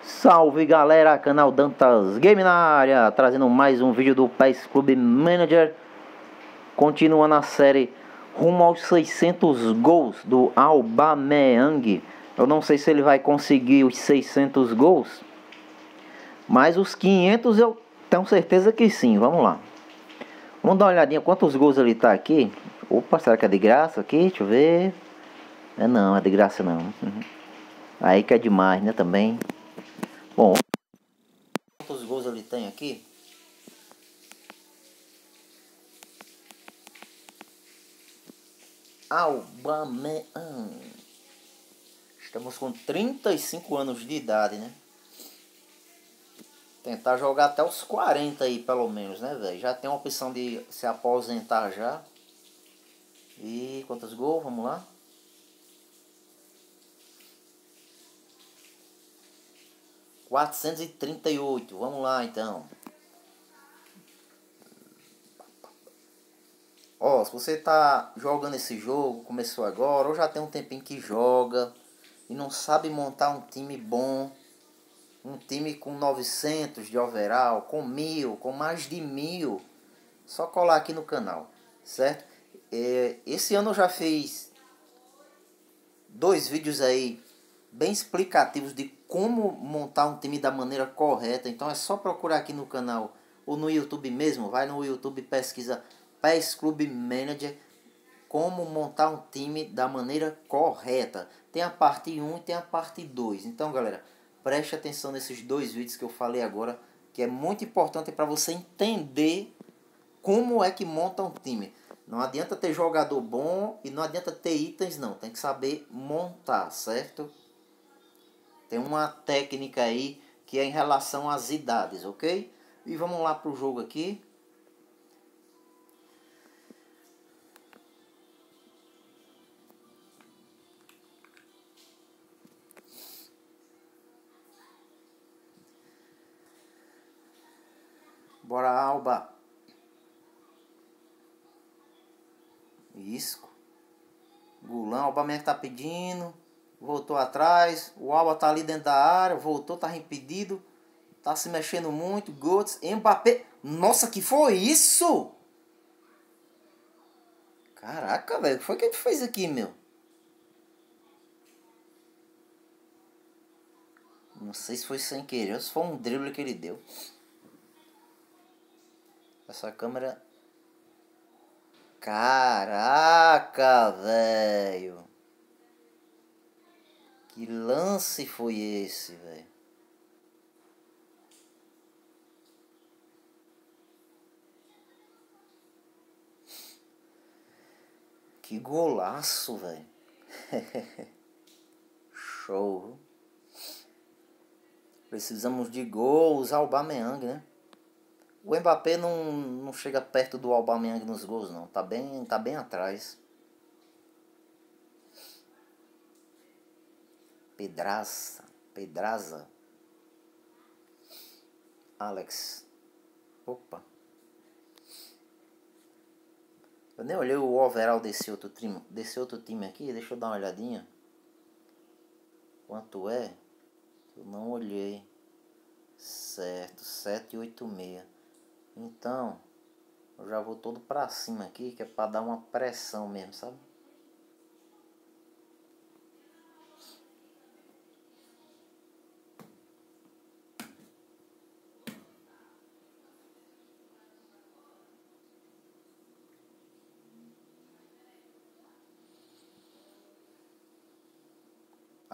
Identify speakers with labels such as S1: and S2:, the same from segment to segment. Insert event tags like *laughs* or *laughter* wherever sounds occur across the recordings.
S1: Salve galera, canal Dantas Game na área, trazendo mais um vídeo do PES Club Manager. Continua na série rumo aos 600 gols do Aubameyang. Eu não sei se ele vai conseguir os 600 gols, mas os 500 eu tenho certeza que sim. Vamos lá. Vamos dar uma olhadinha quantos gols ele tá aqui. Opa, será que é de graça aqui? Deixa eu ver. É não, é de graça não. Aí que é demais, né, também. Bom, quantos gols ele tem aqui? Aubameyang. Estamos com 35 anos de idade, né? Tentar jogar até os 40 aí, pelo menos, né, velho? Já tem a opção de se aposentar já. E quantos gols? Vamos lá. Quatrocentos e trinta e oito. Vamos lá, então. Ó, se você tá jogando esse jogo, começou agora, ou já tem um tempinho que joga e não sabe montar um time bom, um time com 900 de overall, com mil, com mais de mil, só colar aqui no canal, certo? É, esse ano eu já fiz dois vídeos aí bem explicativos de como montar um time da maneira correta. Então é só procurar aqui no canal ou no YouTube mesmo. Vai no YouTube pesquisa PES Club Manager como montar um time da maneira correta. Tem a parte 1 e tem a parte 2. Então, galera, preste atenção nesses dois vídeos que eu falei agora, que é muito importante para você entender como é que monta um time. Não adianta ter jogador bom e não adianta ter itens, não. Tem que saber montar, certo? Tem uma técnica aí que é em relação às idades, ok? E vamos lá pro jogo aqui. Bora, Alba. Isco. Gulão, o Aubameyang tá pedindo. Voltou atrás. O Alba tá ali dentro da área. Voltou, tá impedido. Tá se mexendo muito. Götze, Mbappé. Nossa, que foi isso? Caraca, velho. O que foi que ele fez aqui, meu? Não sei se foi sem querer ou se foi um drible que ele deu. Essa câmera. Caraca, velho. Que lance foi esse, velho? Que golaço, velho. *laughs* Show. Precisamos de gols, Aubameyang, né? O Mbappé não, não chega perto do Aubameyang nos gols, não. Tá bem, tá bem atrás. Pedraza. Pedraza. Alex. Opa. Eu nem olhei o overall desse outro time, desse outro time aqui. Deixa eu dar uma olhadinha. Quanto é? Eu não olhei. Certo, 786. Então, eu já vou todo pra cima aqui, que é pra dar uma pressão mesmo, sabe?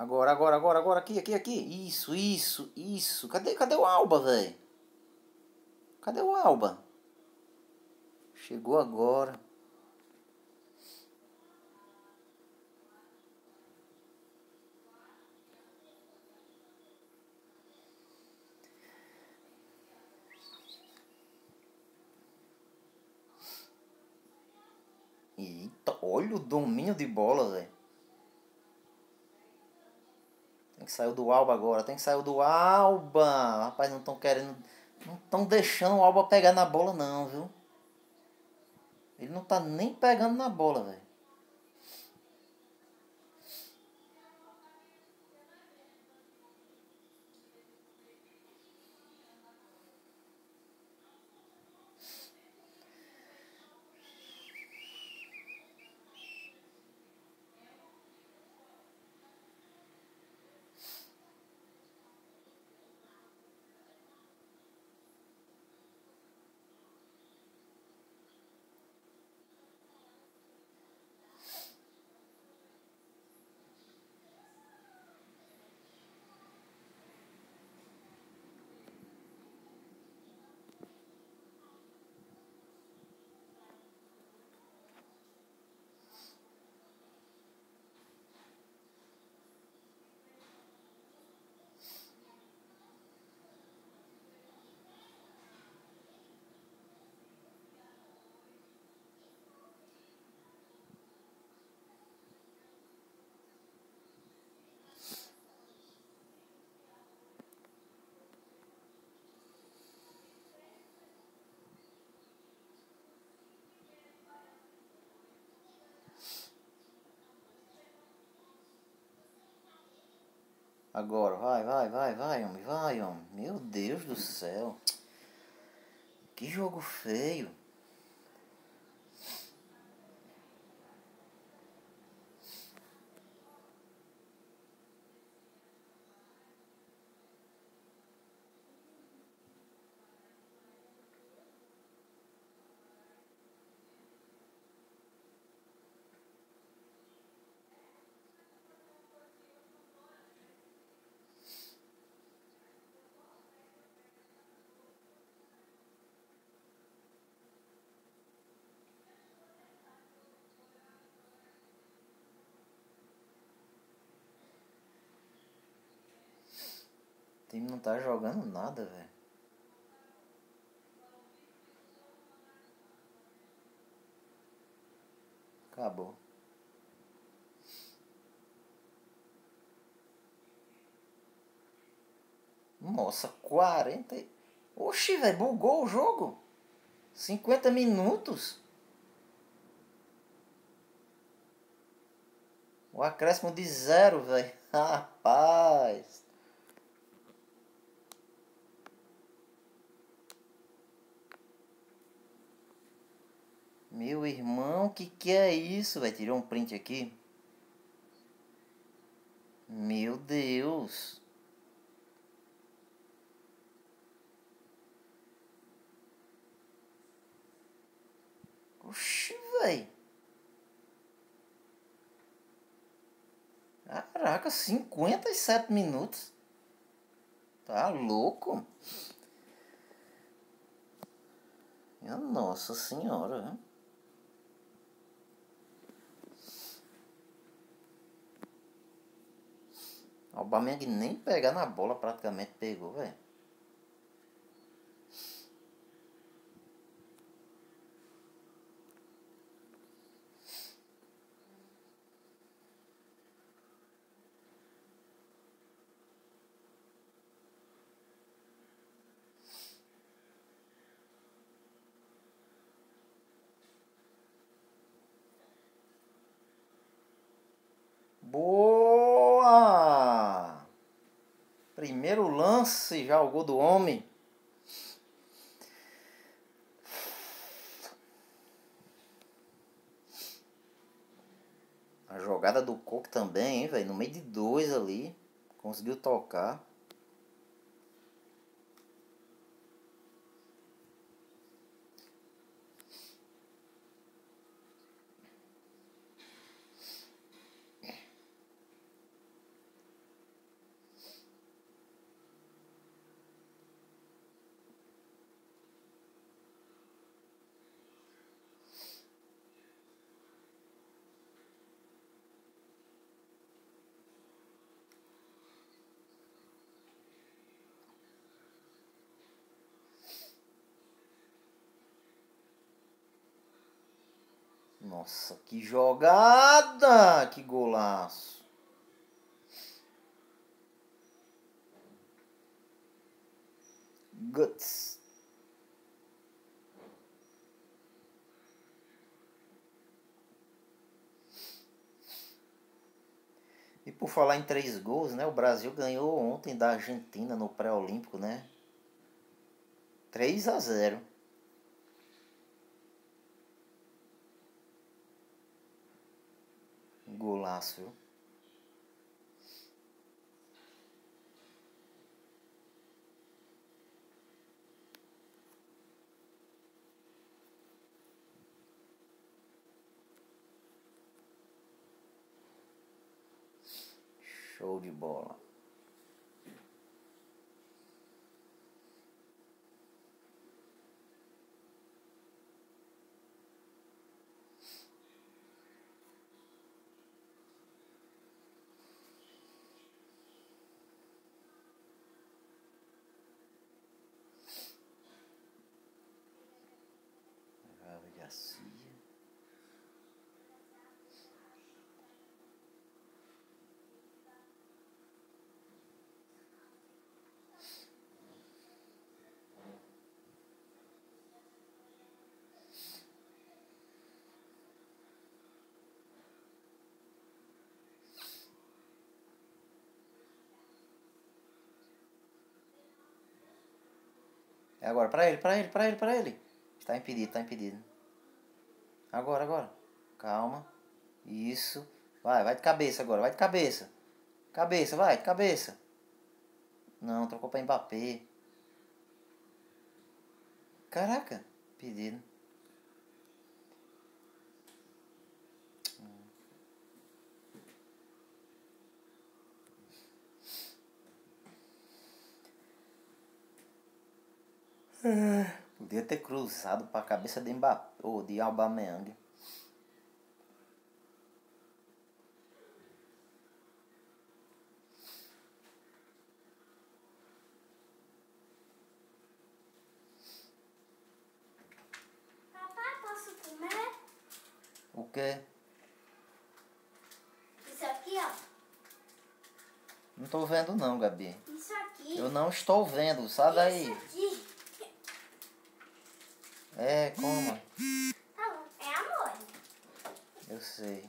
S1: Agora, agora, agora, agora, aqui, aqui, aqui. Isso, isso, isso. Cadê, cadê o Alba, velho? Cadê o Alba? Chegou agora. Eita, olha o domínio de bola, velho. Tem que sair do Alba agora, tem que sair do Alba. Rapaz, não estão querendo não estão deixando o Alba pegar na bola não, viu? Ele não tá nem pegando na bola, velho. Agora, vai, vai, vai, vai, homem, vai, homem. Meu Deus do céu. Que jogo feio. Time não tá jogando nada, velho. Acabou. Nossa, 40. Oxi, velho, bugou o jogo. 50 minutos. O acréscimo de zero, velho. *laughs* Rapaz. Meu irmão, que que é isso? Vai tirar um print aqui. Meu Deus. Oxi, velho. Caraca, 57 minutos. Tá louco? Minha nossa senhora? O Aubameyang nem pegar na bola praticamente pegou, velho. Primeiro lance, já o gol do homem. A jogada do Coco também, hein, velho? No meio de dois ali. Conseguiu tocar. Nossa, que jogada! Que golaço! Guts. E por falar em três gols, né? O Brasil ganhou ontem da Argentina no pré-olímpico, né? 3 a 0. Golaço, viu? Show de bola. É agora, pra ele, pra ele, pra ele, pra ele. Está impedido, está impedido. Agora, agora. Calma. Isso. Vai, vai de cabeça agora, vai de cabeça. Cabeça, vai, de cabeça. Não, trocou pra Mbappé. Caraca, pedido. Podia ter cruzado para a cabeça de Mbappé ou de Aubameyang.
S2: Papai, posso comer?
S1: O quê?
S2: Isso aqui, ó.
S1: Não tô vendo não, Gabi.
S2: Isso aqui.
S1: Eu não estou vendo, sai daí.
S2: Isso aqui.
S1: É, coma.
S2: Tá bom, é amor.
S1: Eu sei.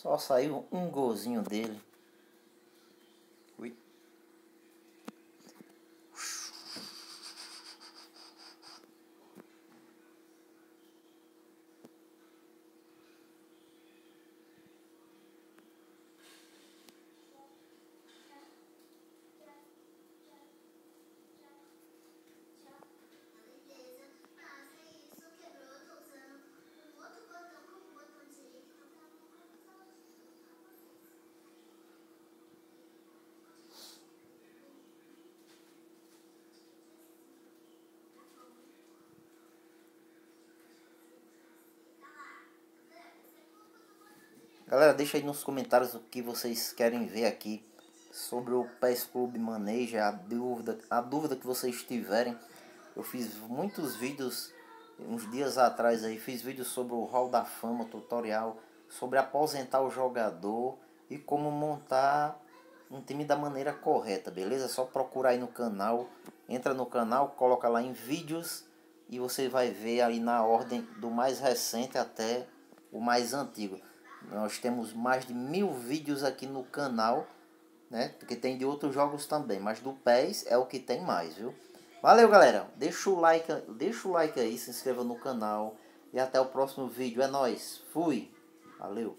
S1: Só saiu um golzinho dele. Galera, deixa aí nos comentários o que vocês querem ver aqui sobre o PES Clube Manager, a dúvida, a dúvida que vocês tiverem. Eu fiz muitos vídeos uns dias atrás aí, fiz vídeos sobre o Hall da Fama, tutorial sobre aposentar o jogador e como montar um time da maneira correta, beleza? É só procurar aí no canal, entra no canal, coloca lá em vídeos e você vai ver aí na ordem do mais recente até o mais antigo. Nós temos mais de mil vídeos aqui no canal, né? Porque tem de outros jogos também, mas do PES é o que tem mais, viu? Valeu, galera. Deixa o like, deixa o like aí, se inscreva no canal e até o próximo vídeo. É nós. Fui. Valeu.